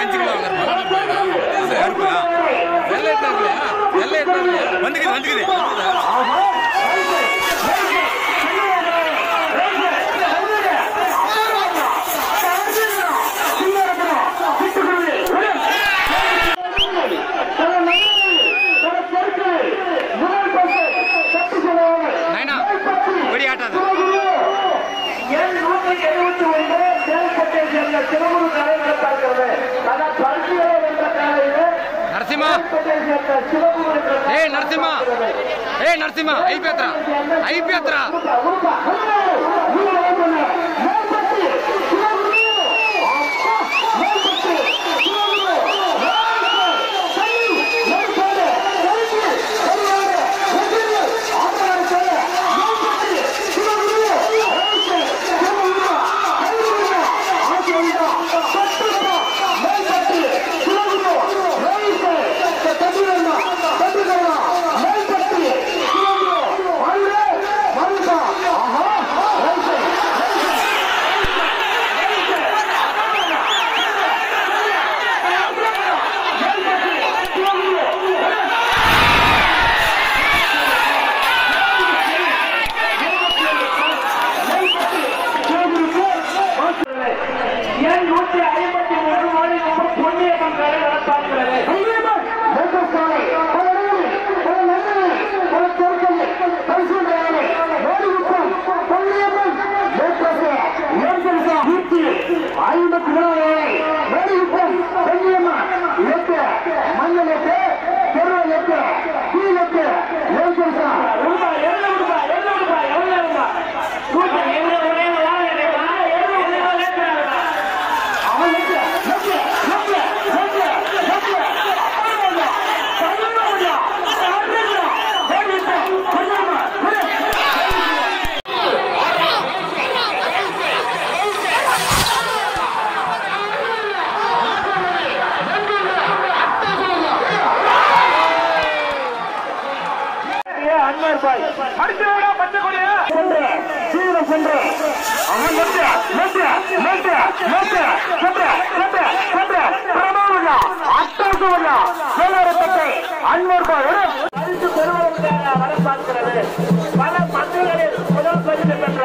அஞ்சு கிலோ வாங்குறோம் வெள்ளை எட்டு இல்லையா வெள்ளை எட்டு இல்லையா வந்துக்குது வந்துக்குது நைனா வெடி ஆட்டாது நரசிம்மா ஏய் நரசிம்மா ஏய் நரசிம்மா ஐபியாத்ரா என் Brasil! அன்வர் பாய். அடுத்த விடா பச்சை கொடியா சென்று சீரம் சென்று. அவன் நெட்டு நெட்டு நெட்டு நெட்டு சென்று சென்று சென்று பிரமாவல்லா அட்டாசவல்லா அன்வர் பாய் பரிசு பார்க்கிறது பல பங்குகளில் முதல் பரிசு பெற்ற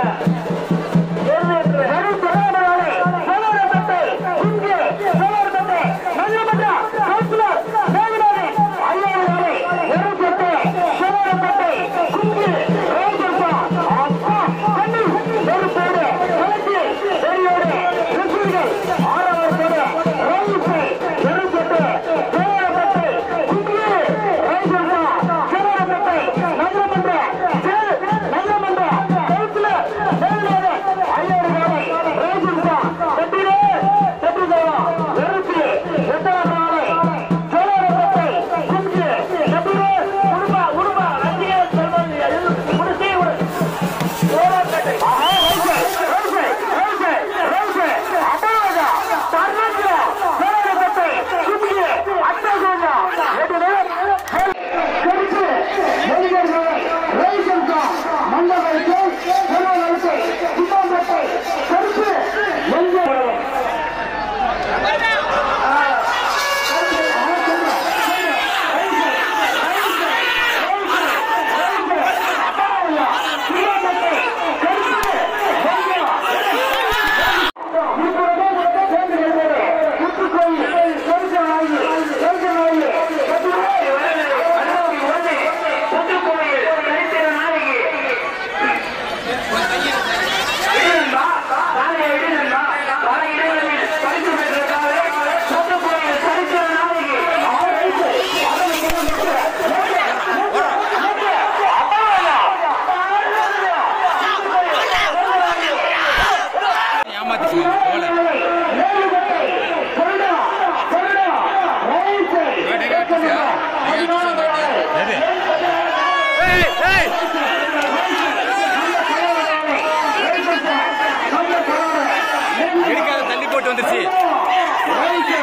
எடுக்காத தள்ளி போட்டு வந்துருச்சு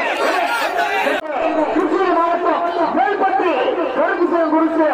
கிருஷ்ணகிரி மாவட்டம் குறித்து